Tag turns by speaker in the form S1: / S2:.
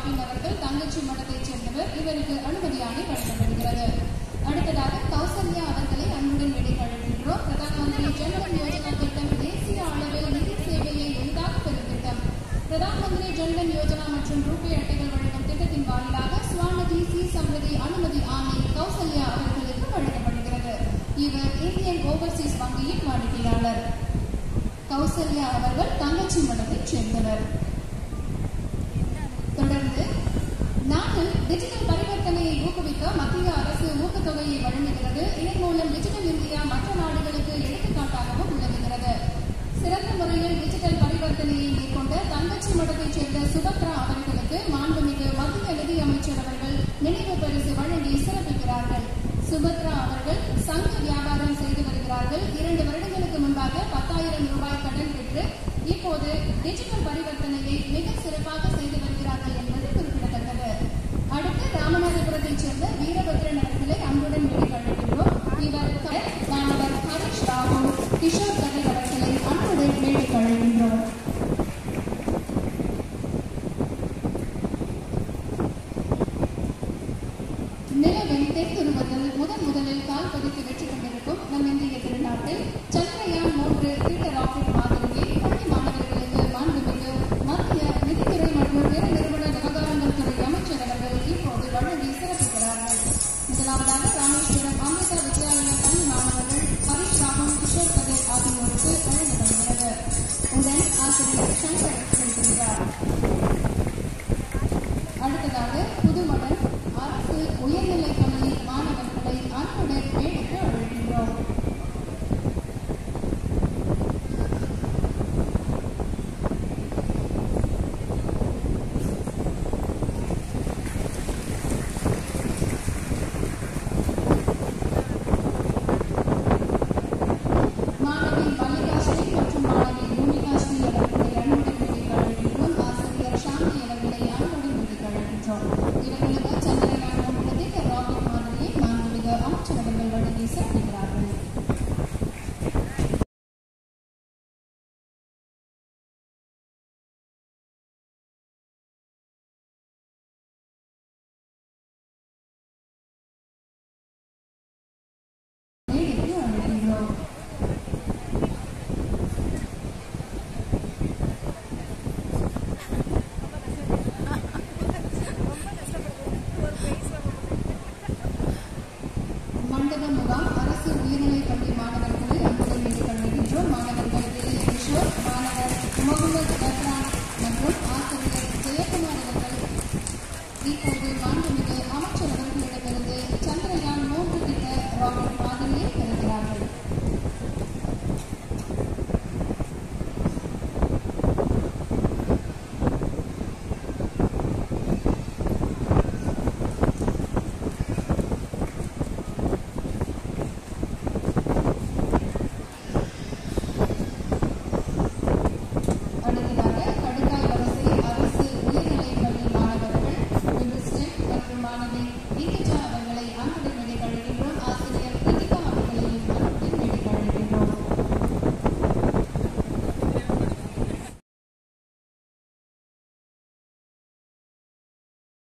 S1: வங்கியின் அவர்கள் தங்கச்சி மடத்தைச் சேர்ந்தவர். இவருக்கு அனுமதியாணை வழங்கப்படுகிறது. அடுத்ததாக கௌசல்யா அவர்களை அன்புடன் மேடைக்கு பிரதம மந்திரி ஜன்தன் யோஜனா திட்டம் தேசிய அளவில் நிதி சேவையை எளிதாக பெறும் திட்டம். பிரதம மந்திரி ஜன்தன் யோஜனா மற்றும் ரூபே அட்டைகள் வழங்கும் திட்டத்தின் வாயிலாக சுவாநிதி சி சம்ருதி அனுமதி ஆணை கௌசல்யா அவர்களுக்கு வழங்கப்படுகிறது. இவர் இந்தியன் ஓவர்சீஸ் வங்கியின் வாடிக்கையாளர். கௌசல்யா அவர்கள் தங்கச்சி மடத்தைச் சேர்ந்தவர். தொடர்ந்து நாட்டில் டிஜிட்டல் பரிவர்த்தனையை ஊக்குவிக்க மத்திய அரசு ஊக்கத்தொகையை வழங்குகிறது. இதன் மூலம் டிஜிட்டல் இந்தியா மற்ற நாடுகளுக்கு எடுத்துக்காட்டாகவும் விளங்குகிறது. சிறந்த முறையில் டிஜிட்டல் பரிவர்த்தனையை மேற்கொண்ட தங்கச்சி மடத்தைச் சேர்ந்த சுபத்ரா அவர்களுக்கு மாண்புமிகு மத்திய நிதி அமைச்சர் அவர்கள் நினைவு பரிசு வழங்கி சிறப்பிக்கிறார்கள். சுபத்ரா அவர்கள் சங்க வியாபாரம் செய்து வருகிறார்கள். இரண்டு வருடங்களுக்கு முன்பாக பத்தாயிரம் ரூபாய் கடன் பெற்று இப்போது டிஜிட்டல் பரிவர்த்தனையை மிக சிறப்பாக ராமநாதபுரத்தைச் சேர்ந்த வீரபத்ரன் அவர்களை அன்புடன் கூறி வழங்குகிறோம் இவர் மாணவர் ஹரிஷ் ராகு கிஷோர் கதை அவர்களை அன்புடன் வேண்டிக் கொள்கின்றோம் நிலவில் தெற்குருவத்தில் முதன் முதலில் கால் பதித்து வெற்றி கொண்டிருக்கும் second Okay.